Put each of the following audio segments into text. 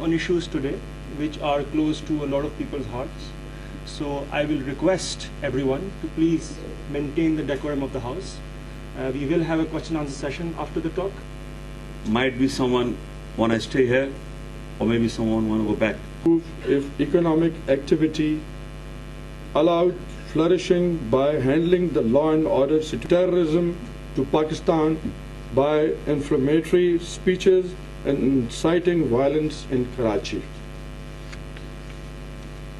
on issues today which are close to a lot of people's hearts. So I will request everyone to please maintain the decorum of the House. Uh, we will have a question answer session after the talk. Might be someone want to stay here, or maybe someone want to go back. if economic activity allowed flourishing by handling the law and order situation, terrorism to Pakistan by inflammatory speeches and inciting violence in Karachi.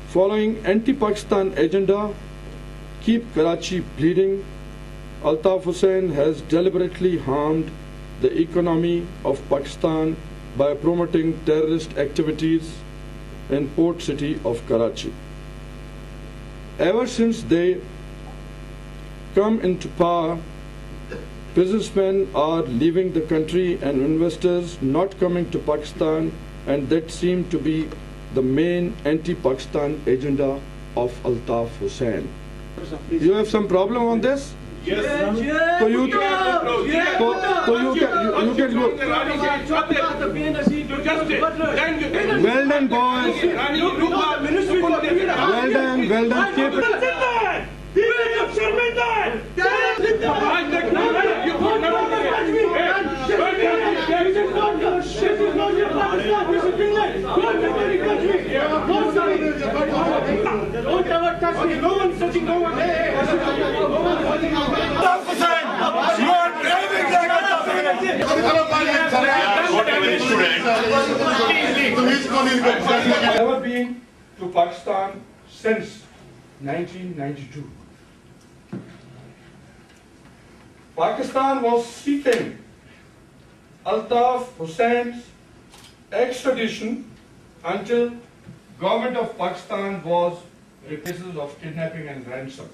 Following anti-Pakistan agenda, keep Karachi bleeding, Altaf Hussain has deliberately harmed the economy of Pakistan by promoting terrorist activities in port city of Karachi. Ever since they come into power, businessmen are leaving the country and investors not coming to Pakistan and that seem to be the main anti-Pakistan agenda of Altaf Hussain. You have some problem on this? Yes. So you, so, so you can, you, you can look. Well done, boys. Well done, well done. Keep it. I've never been to Pakistan since 1992. Pakistan was seeking Altaf Hussain's extradition until government of Pakistan was cases of kidnapping and ransom.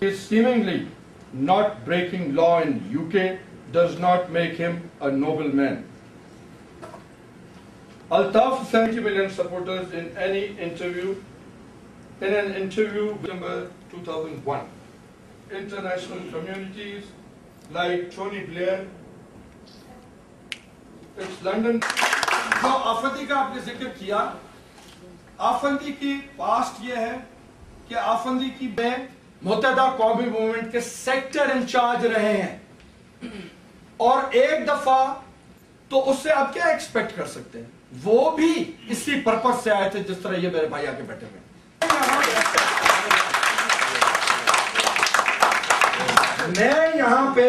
His seemingly not breaking law in UK does not make him a noble man. Altaf 70 million supporters in any interview, in an interview December 2001. International communities like Tony Blair, London جو آفندی کا آپ نے ذکر کیا آفندی کی past یہ ہے کہ آفندی کی بے متحدہ قومی مومنٹ کے سیکٹر انچارج رہے ہیں اور ایک دفعہ تو اس سے آپ کیا ایکسپیکٹ کر سکتے ہیں وہ بھی اسی پرپس سے آئے تھے جس طرح یہ میرے بھائی آگے بیٹھے ہوئے میں یہاں پہ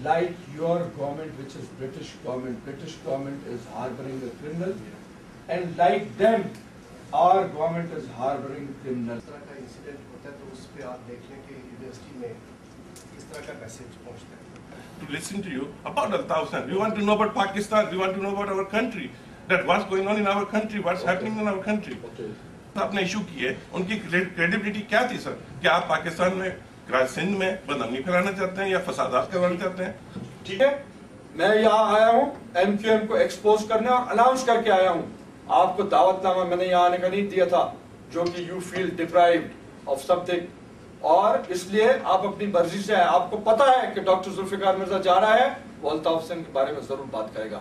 like your government, which is British government. British government is harboring a criminal, and like them, our government is harboring criminal. इस तरह का incident होता है तो उस पे आप देखने के university में इस तरह का message पहुंचता है. To listen to you about a thousand. We want to know about Pakistan. We want to know about our country. That what's going on in our country. What's okay. happening in our country. Okay. آپ نے issue کیے ان کی credibility کیا تھی سر کیا آپ پاکستان میں سندھ میں بدنگی پھیلانا چاہتے ہیں یا فسادات کروانا چاہتے ہیں؟ ٹھیک ہے، میں یہاں آیا ہوں ایم کیو ایم کو ایکسپوز کرنے اور اناؤنس کر کے آیا ہوں۔ آپ کو دعوت نامہ میں نے یہاں آنے کا نہیں دیا تھا، جو کہ you feel deprived of some thing اور اس لیے آپ اپنی مرضی سے ہیں۔ آپ کو پتا ہے کہ ڈاکٹر ذوالفقار مرزا جا رہا ہے، وہ الطاف حسین کے بارے میں ضرور بات کرے گا۔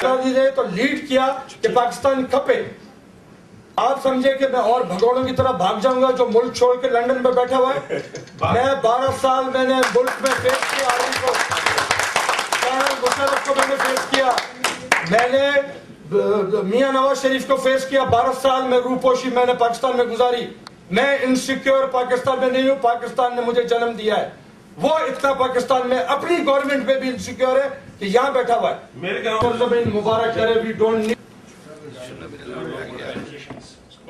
تو لیڈ کیا کہ پاکستان کھپے۔ آپ سمجھے کہ میں اور بھگوڑوں کی طرح بھاگ جاؤں گا جو ملک چھوڑ کے لنڈن میں بیٹھا ہوا ہے؟ میں بارہ سال میں نے ملک میں فیس کیا مشرف کو میں نے فیس کیا۔ میں نے میاں نواز شریف کو فیس کیا بارہ سال میں روپوشی میں نے پاکستان میں گزاری۔ میں انسیکیور پاکستان میں نہیں ہوں پاکستان نے مجھے جنم دیا ہے۔ وہ اتنا پاکستان میں اپنی گورنمنٹ میں بھی انسیکیور ہے کہ یہاں بیٹھا ہوا ہے۔ میرے مبارک کرے we don't need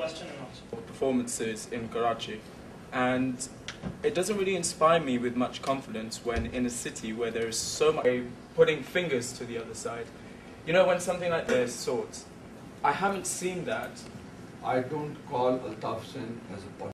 Question and answer. performances in Karachi, and it doesn't really inspire me with much confidence when in a city where there is so much putting fingers to the other side. You know, when something like this sorts, I haven't seen that I don't call Altaf Hussain as a politician.